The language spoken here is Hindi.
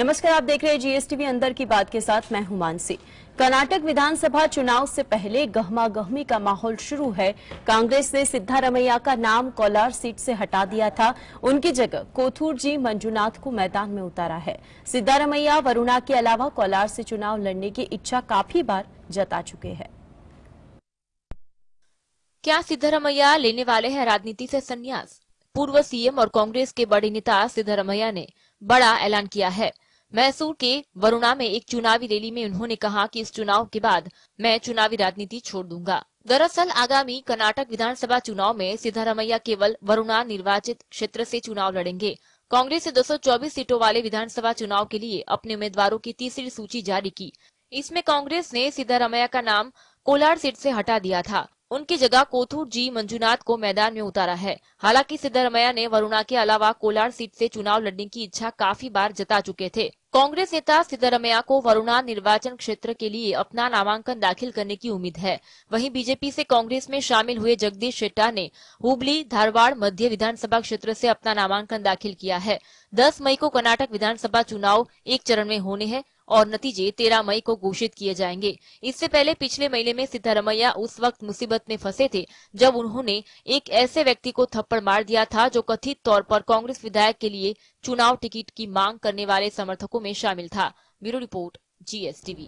नमस्कार, आप देख रहे हैं जीएसटीवी अंदर की बात के साथ। मैं हूँ मानसी। कर्नाटक विधानसभा चुनाव से पहले गहमा गहमी का माहौल शुरू है। कांग्रेस ने सिद्धारमैया का नाम कोलार सीट से हटा दिया था। उनकी जगह कोथूर जी मंजूनाथ को मैदान में उतारा है। सिद्धारमैया वरुणा के अलावा कोलार से चुनाव लड़ने की इच्छा काफ़ी बार जता चुके हैं। क्या सिद्धारमैया लेने वाले हैं राजनीति से संन्यास? पूर्व सीएम और कांग्रेस के बड़े नेता सिद्धारमैया ने बड़ा ऐलान किया है। मैसूर के वरुणा में एक चुनावी रैली में उन्होंने कहा कि इस चुनाव के बाद मैं चुनावी राजनीति छोड़ दूँगा। दरअसल आगामी कर्नाटक विधानसभा चुनाव में सिद्धारमैया केवल वरुणा निर्वाचित क्षेत्र से चुनाव लड़ेंगे। कांग्रेस ने 224 सीटों वाले विधानसभा चुनाव के लिए अपने उम्मीदवारों की तीसरी सूची जारी की। इसमें कांग्रेस ने सिद्धारमैया का नाम कोलार सीट से हटा दिया था। उनकी जगह कोथूर जी मंजूनाथ को मैदान में उतारा है। हालाँकि सिद्धरमैया ने वरुणा के अलावा कोलार सीट से चुनाव लड़ने की इच्छा काफ़ी बार जता चुके थे। कांग्रेस नेता सिद्धरमैया को वरुणा निर्वाचन क्षेत्र के लिए अपना नामांकन दाखिल करने की उम्मीद है। वहीं बीजेपी से कांग्रेस में शामिल हुए जगदीश शेट्टा ने हुबली, धारवाड़, मध्य विधानसभा क्षेत्र से अपना नामांकन दाखिल किया है। 10 मई को कर्नाटक विधानसभा चुनाव एक चरण में होने हैं। और नतीजे 13 मई को घोषित किए जाएँगे। इससे पहले पिछले महीने में सिद्धारमैया उस वक्त मुसीबत में फंसे थे, जब उन्होंने एक ऐसे व्यक्ति को थप्पड़ मार दिया था जो कथित तौर पर कांग्रेस विधायक के लिए चुनाव टिकट की मांग करने वाले समर्थकों में शामिल था। Bureau report, GSTV.